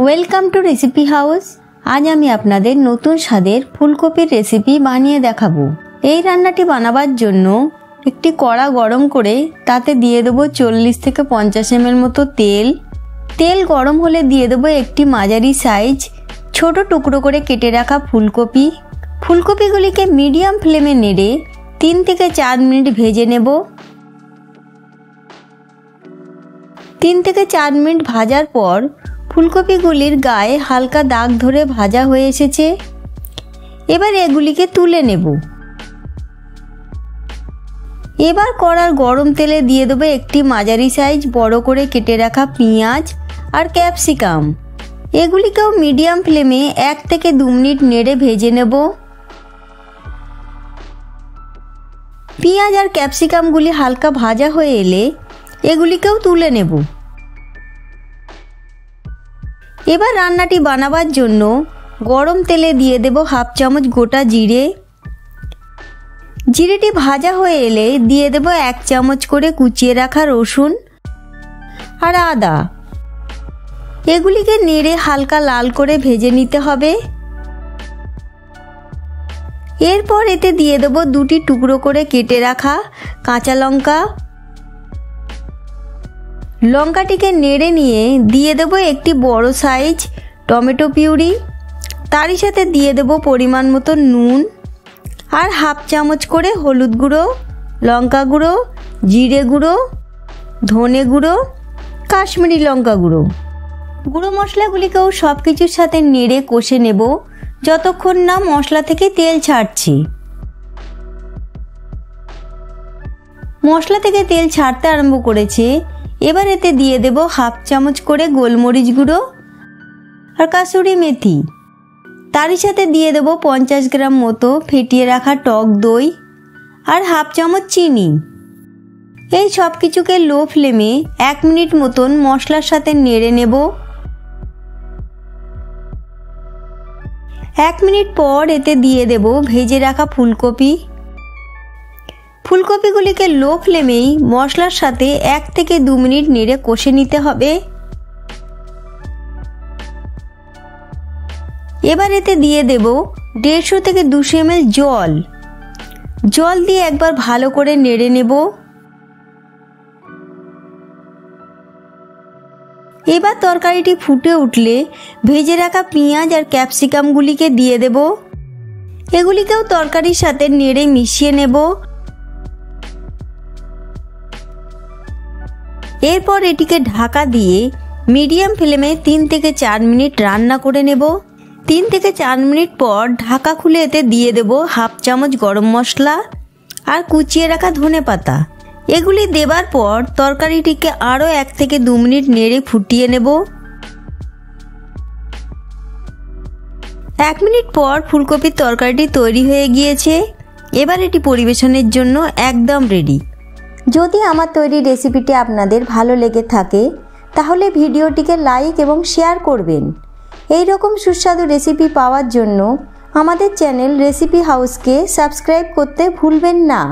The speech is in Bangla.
ওয়েলকাম টু রেসিপি হাউস আজ আমি আপনাদের নতুন স্বাদের ফুলকপির রেসিপি বানিয়ে দেখাবো। এই রান্নাটি বানাবার জন্য একটি কড়া গরম করে তাতে দিয়ে দেবো চল্লিশ থেকে পঞ্চাশ এম মতো তেল। তেল গরম হলে দিয়ে দেবো একটি মাঝারি সাইজ ছোট টুকরো করে কেটে রাখা ফুলকপি। ফুলকপিগুলিকে মিডিয়াম ফ্লেমে নেড়ে তিন থেকে চার মিনিট ভেজে নেব। তিন থেকে চার মিনিট ভাজার পর ফুলকপিগুলির গায়ে হালকা দাগ ধরে ভাজা হয়ে এসেছে। এবার এগুলিকে তুলে নেব। এবার কড়ার গরম তেলে দিয়ে দেবো একটি মাঝারি সাইজ বড় করে কেটে রাখা পেঁয়াজ আর ক্যাপসিকাম। এগুলিকেও মিডিয়াম ফ্লেমে এক থেকে দু মিনিট নেড়ে ভেজে নেব। পেঁয়াজ আর ক্যাপসিকামগুলি হালকা ভাজা হয়ে এলে এগুলিকেও তুলে নেব। এবার রান্নাটি বানাবার জন্য গরম তেলে দিয়ে দেব হাফ চামচ গোটা জিরে। জিরেটি ভাজা হয়ে এলে দিয়ে দেব এক চামচ করে কুচিয়ে রাখা রসুন আর আদা। এগুলিকে নেড়ে হালকা লাল করে ভেজে নিতে হবে। এরপর এতে দিয়ে দেবো দুটি টুকরো করে কেটে রাখা কাঁচা লঙ্কা। লঙ্কাটিকে নেড়ে নিয়ে দিয়ে দেবো একটি বড় সাইজ টমেটো পিউরি। তারই সাথে দিয়ে দেবো পরিমাণ মতো নুন আর হাফ চামচ করে হলুদ গুঁড়ো, লঙ্কা গুঁড়ো, জিরে গুঁড়ো, ধনে গুঁড়ো, কাশ্মীরি লঙ্কা গুঁড়ো। গুঁড়ো মশলাগুলিকেও সব কিছুর সাথে নেড়ে কষে নেব যতক্ষণ না মশলা থেকে তেল ছাড়ছে। মশলা থেকে তেল ছাড়তে আরম্ভ করেছে। এবার এতে দিয়ে দেব হাফ চামচ করে গোলমরিচ গুঁড়ো আর কাসুরি মেথি। তারই সাথে দিয়ে দেব পঞ্চাশ গ্রাম মতো ফেটিয়ে রাখা টক দই আর হাফ চামচ চিনি। এই সব কিছুকে লো ফ্লেমে এক মিনিট মতন মশলার সাথে নেড়ে নেব। এক মিনিট পর এতে দিয়ে দেব ভেজে রাখা ফুলকপি ফুলকপিগুলিকে লো ফ্লেমেই মশলার সাথে এক থেকে দু মিনিট নেড়ে কষে নিতে হবে। এবার এতে দিয়ে দেব দেড়শো থেকে দুশো এম জল। জল দিয়ে একবার ভালো করে নেড়ে নেব। এবার তরকারিটি ফুটে উঠলে ভেজে রাখা পেঁয়াজ আর ক্যাপসিকামগুলিকে দিয়ে দেব। এগুলিকেও তরকারির সাথে নেড়ে মিশিয়ে নেব। এরপর এটিকে ঢাকা দিয়ে মিডিয়াম ফ্লেমে তিন থেকে চার মিনিট রান্না করে নেব। তিন থেকে চার মিনিট পর ঢাকা খুলে এতে দিয়ে দেব হাফ চামচ গরম মশলা আর কুচিয়ে রাখা ধনে পাতা। এগুলি দেবার পর তরকারিটিকে আরও এক থেকে দু মিনিট নেড়ে ফুটিয়ে নেব। এক মিনিট পর ফুলকপির তরকারিটি তৈরি হয়ে গিয়েছে। এবার এটি পরিবেশনের জন্য একদম রেডি। যদি আমার তৈরি রেসিপিটি আপনাদের ভালো লেগে থাকে, তাহলে ভিডিওটিকে লাইক এবং শেয়ার করবেন। এই রকম সুস্বাদু রেসিপি পাওয়ার জন্য আমাদের চ্যানেল রেসিপি হাউসকে সাবস্ক্রাইব করতে ভুলবেন না।